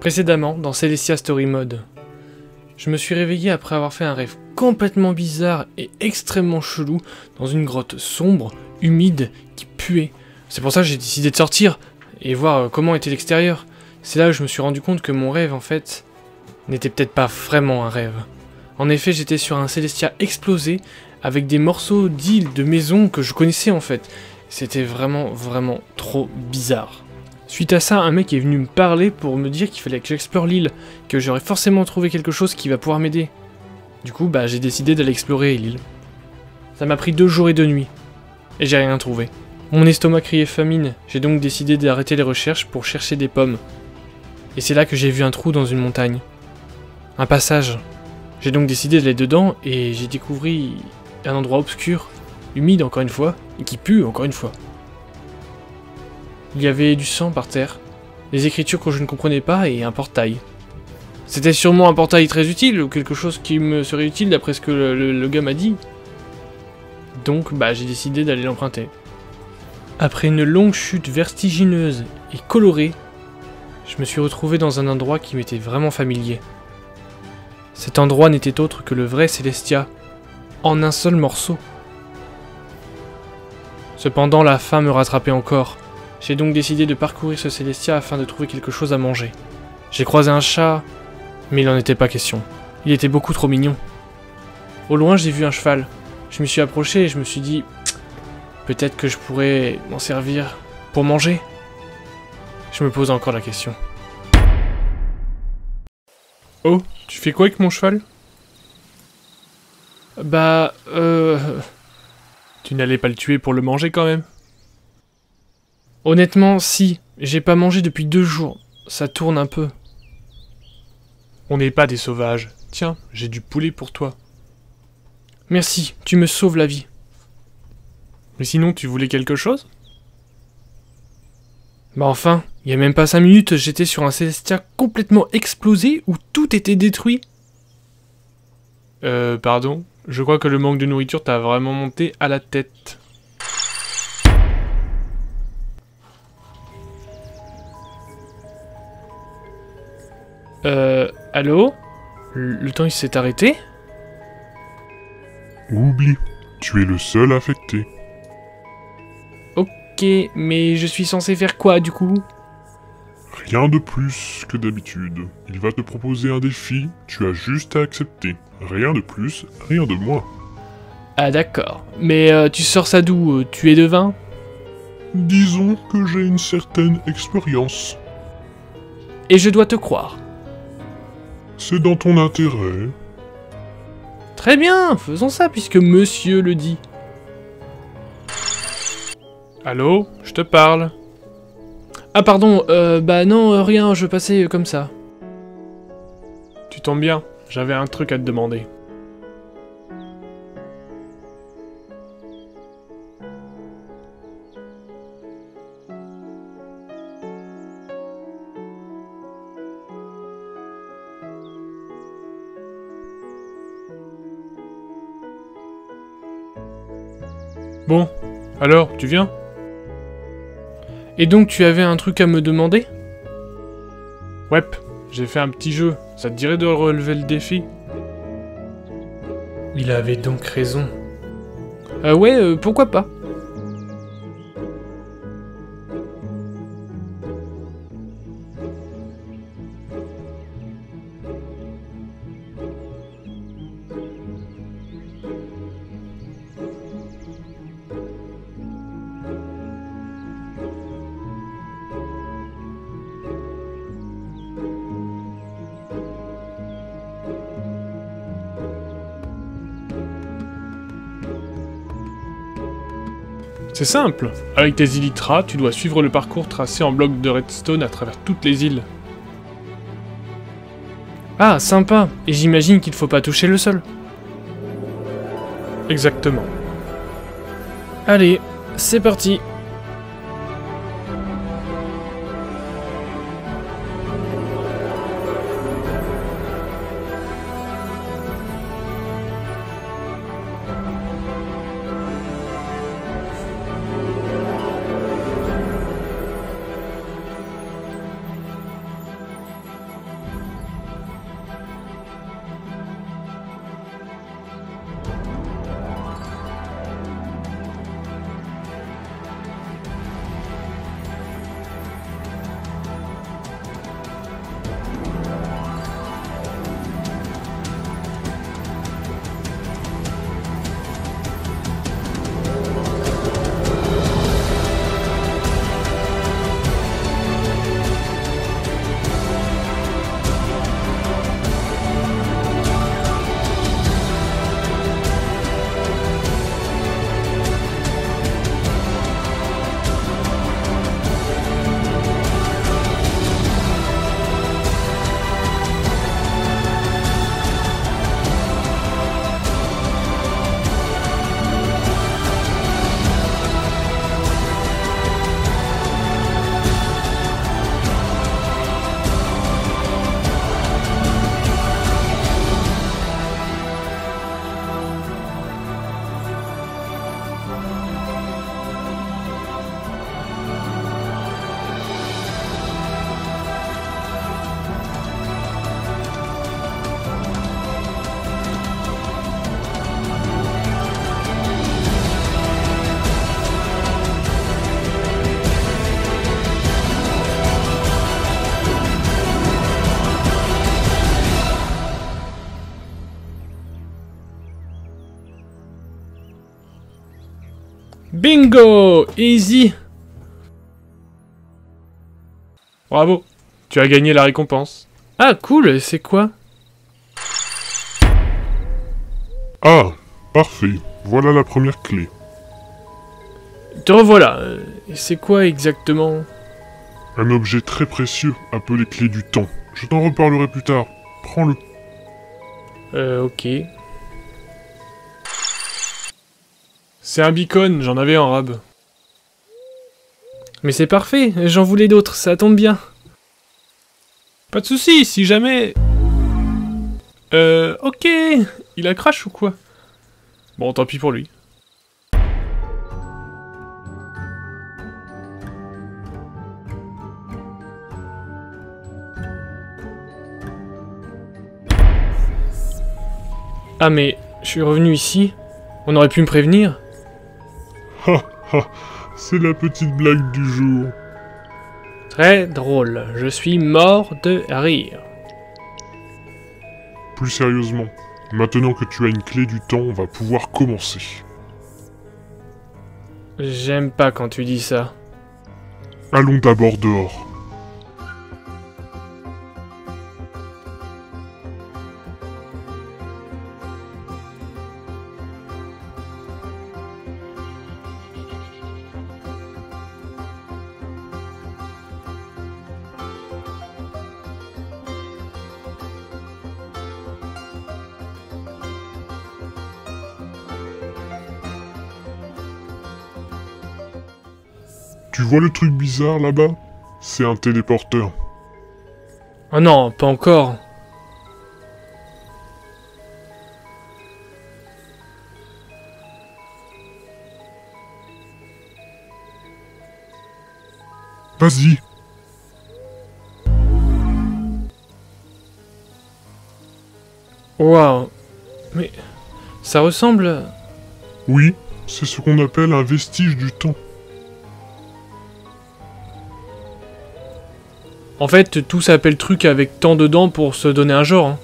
Précédemment, dans Celestia Story Mode, je me suis réveillé après avoir fait un rêve complètement bizarre et extrêmement chelou dans une grotte sombre, humide, qui puait. C'est pour ça que j'ai décidé de sortir et voir euh, comment était l'extérieur. C'est là où je me suis rendu compte que mon rêve, en fait, n'était peut-être pas vraiment un rêve. En effet, j'étais sur un Celestia explosé avec des morceaux d'îles, de maisons que je connaissais en fait. C'était vraiment, vraiment trop bizarre. Suite à ça, un mec est venu me parler pour me dire qu'il fallait que j'explore l'île, que j'aurais forcément trouvé quelque chose qui va pouvoir m'aider. Du coup, bah j'ai décidé d'aller explorer l'île. Ça m'a pris deux jours et deux nuits, et j'ai rien trouvé. Mon estomac criait famine, j'ai donc décidé d'arrêter les recherches pour chercher des pommes. Et c'est là que j'ai vu un trou dans une montagne. Un passage. J'ai donc décidé d'aller dedans et j'ai découvert un endroit obscur, humide encore une fois, et qui pue encore une fois. Il y avait du sang par terre, des écritures que je ne comprenais pas et un portail. C'était sûrement un portail très utile, ou quelque chose qui me serait utile d'après ce que le, gars m'a dit. Donc, bah, j'ai décidé d'aller l'emprunter. Après une longue chute vertigineuse et colorée, je me suis retrouvé dans un endroit qui m'était vraiment familier. Cet endroit n'était autre que le vrai Célestia, en un seul morceau. Cependant, la faim me rattrapait encore. J'ai donc décidé de parcourir ce Célestia afin de trouver quelque chose à manger. J'ai croisé un chat, mais il n'en était pas question. Il était beaucoup trop mignon. Au loin, j'ai vu un cheval. Je me suis approché et je me suis dit, peut-être que je pourrais m'en servir pour manger. Je me pose encore la question. Oh, tu fais quoi avec mon cheval? Bah, euh... Tu n'allais pas le tuer pour le manger quand même Honnêtement, si. J'ai pas mangé depuis deux jours. Ça tourne un peu. On n'est pas des sauvages. Tiens, j'ai du poulet pour toi. Merci, tu me sauves la vie. Mais sinon, tu voulais quelque chose? Bah enfin, il y a même pas cinq minutes, j'étais sur un Célestia complètement explosé où tout était détruit. Euh, pardon? Je crois que le manque de nourriture t'a vraiment monté à la tête. Euh, allô Le temps il s'est arrêté Oublie, tu es le seul affecté. Ok, mais je suis censé faire quoi du coup? Rien de plus que d'habitude. Il va te proposer un défi, tu as juste à accepter. Rien de plus, rien de moins. Ah d'accord. Mais euh, tu sors ça d'où euh, Tu es devin Disons que j'ai une certaine expérience. Et je dois te croire. C'est dans ton intérêt. Très bien, faisons ça puisque monsieur le dit. Allô Je te parle. Ah pardon, euh, bah non, euh, rien, je passais comme ça. Tu tombes bien, j'avais un truc à te demander. Bon, alors, tu viens? Et donc tu avais un truc à me demander? Ouais, j'ai fait un petit jeu. Ça te dirait de relever le défi? Il avait donc raison. Euh, ouais, euh, pourquoi pas? C'est simple. Avec tes Elytra, tu dois suivre le parcours tracé en bloc de redstone à travers toutes les îles. Ah, sympa. Et j'imagine qu'il faut pas toucher le sol. Exactement. Allez, c'est parti. Bingo Easy Bravo, tu as gagné la récompense. Ah cool, c'est quoi? Ah, parfait. Voilà la première clé. Te revoilà. Euh, C'est quoi exactement? Un objet très précieux appelé clé du temps. Je t'en reparlerai plus tard. Prends-le. Euh, ok. C'est un beacon, j'en avais en rab. Mais c'est parfait, j'en voulais d'autres, ça tombe bien. Pas de soucis, si jamais... Euh, ok, il a crash ou quoi? Bon, tant pis pour lui. Ah mais, je suis revenu ici. On aurait pu me prévenir. Ha, c'est la petite blague du jour. Très drôle, je suis mort de rire. Plus sérieusement, maintenant que tu as une clé du temps, on va pouvoir commencer. J'aime pas quand tu dis ça. Allons d'abord dehors. Tu vois le truc bizarre là-bas? C'est un téléporteur. Oh non, pas encore. Vas-y, Waouh. Mais ça ressemble... oui, c'est ce qu'on appelle un vestige du temps. En fait, tout s'appelle truc avec tant dedans pour se donner un genre. hein.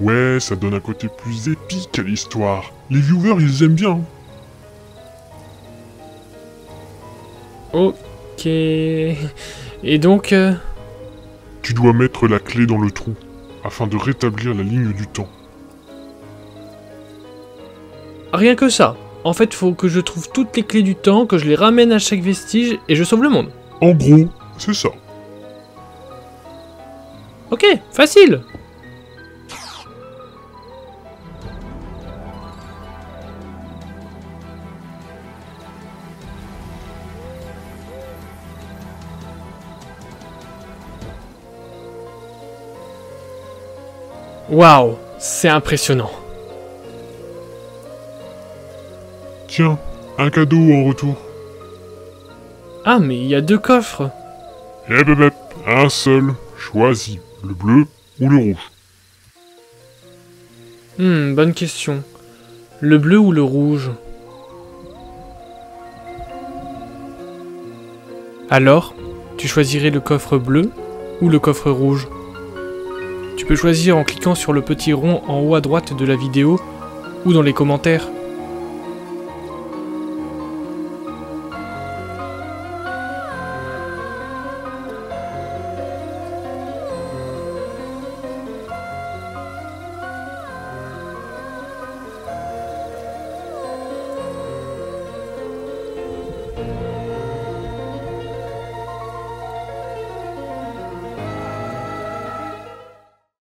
Ouais, ça donne un côté plus épique à l'histoire. Les viewers, ils aiment bien. hein. Ok. Et donc... euh, Tu dois mettre la clé dans le trou, afin de rétablir la ligne du temps. Rien que ça. En fait, faut que je trouve toutes les clés du temps, que je les ramène à chaque vestige et je sauve le monde. En gros, c'est ça. Ok, facile Waouh, c'est impressionnant. Tiens, un cadeau en retour. Ah, mais il y a deux coffres. Eh bébé, un seul. Choisis, le bleu ou le rouge. Hmm, bonne question. Le bleu ou le rouge? Alors, tu choisirais le coffre bleu ou le coffre rouge? Tu peux choisir en cliquant sur le petit rond en haut à droite de la vidéo ou dans les commentaires.